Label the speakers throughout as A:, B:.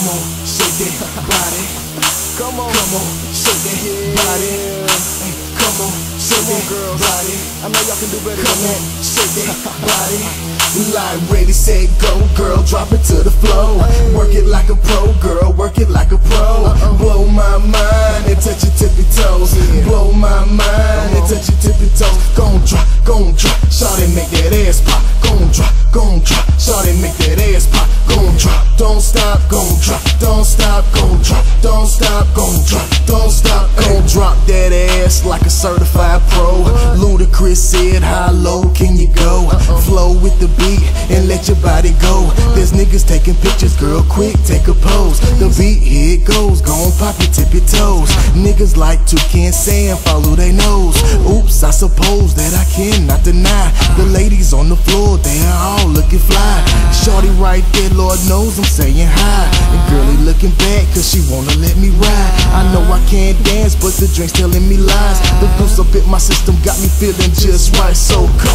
A: Come on, shake that body. Come on, come on, shake that body. Hey, come on, shake that body. I know y'all can do better. Come on, shake that body. Like ready, set, go, girl, drop it to the floor. Work it like a pro, girl, work it like a pro. Blow my mind that ass pop. Gon' drop, gon' drop, shawty make that ass pop. Gon' drop, don't stop, gon' drop, don't stop, gon' said, how low can you go? Flow with the beat and let your body go. There's niggas taking pictures, girl, quick, take a pose. The beat, here it goes, gon' pop your tippy toes. Niggas like to can't say and follow their nose. Oops, I suppose that I cannot deny. The ladies on the floor, they are all. Shorty right there, Lord knows I'm saying hi. And girlie looking back, cause she wanna let me ride. I know I can't dance, but the drink's telling me lies. The boost up in my system got me feeling just right. So come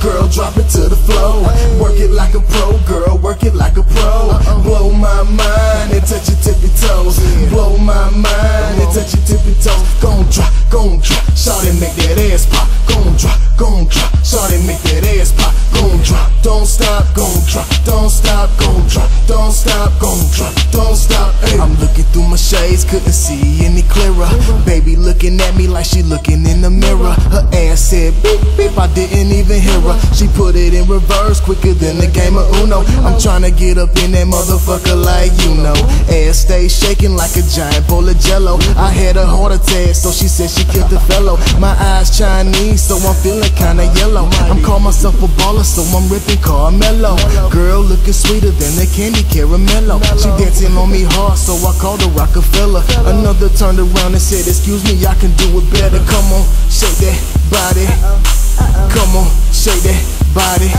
A: girl, drop it to the floor. Work it like a pro, girl, work it like a pro. Blow my mind and touch your tippy toes. Blow my mind and touch your tippy toes. Gon' drop, gon' drop, shawty make that ass pop. Gon' drop, gon' drop, shawty make that ass pop. Gon' drop, don't stop, gon' drop, don't stop, gon' drop, don't stop, gon' drop, don't stop. I'm looking through my shades, couldn't see any clearer. Looking at me like she looking in the mirror. Her ass said beep beep, I didn't even hear her. She put it in reverse quicker than the game of Uno. I'm trying to get up in that motherfucker like you know. Ass stay shaking like a giant bowl of jello. I had a heart attack, so she said she killed the fellow. My eyes Chinese, so I'm feeling kinda yellow. I'm call myself a baller, so I'm ripping Carmelo. Girl looking sweeter than the candy caramello. She dancing on me hard, so I called her Rockefeller. Another turned around and said, Excuse me, I can do it better. Come on, shake that body. Come on, shake that body.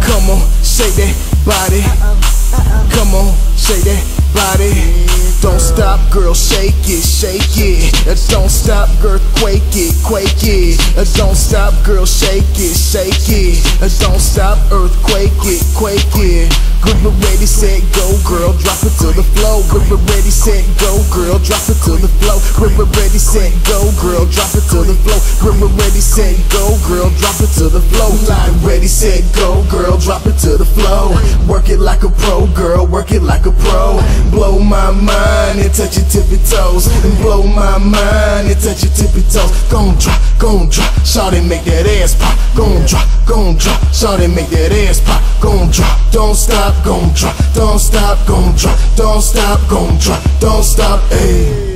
A: Come on, shake that body. Come on, shake that body. Don't stop, girl, shake it, shake it. Uh, Don't stop, girl, quake it, quake it. Uh, Don't stop, girl, shake it, shake it. Uh, Don't stop, earthquake it, quake it. Grip ready, set, go, girl, drop it to the flow. Grip ready, set, go, girl, drop it to the flow. Grip ready, set, go, girl, drop it to the flow. Grip ready, set, go, girl, drop it to the flow. Line ready, set, go, girl, drop it to the flow. Work it like a pro, girl, work it like a pro. Blow my mind and touch your tippy toes. And blow my mind and touch your tippy toes. Gon' drop, gon' drop, shawty make that ass pop. Gon' drop, gon' drop, shawty make that ass pop. Gon' drop, don't stop, gon' drop, don't stop, gon' drop, don't stop, gon' drop, don't stop, ayy.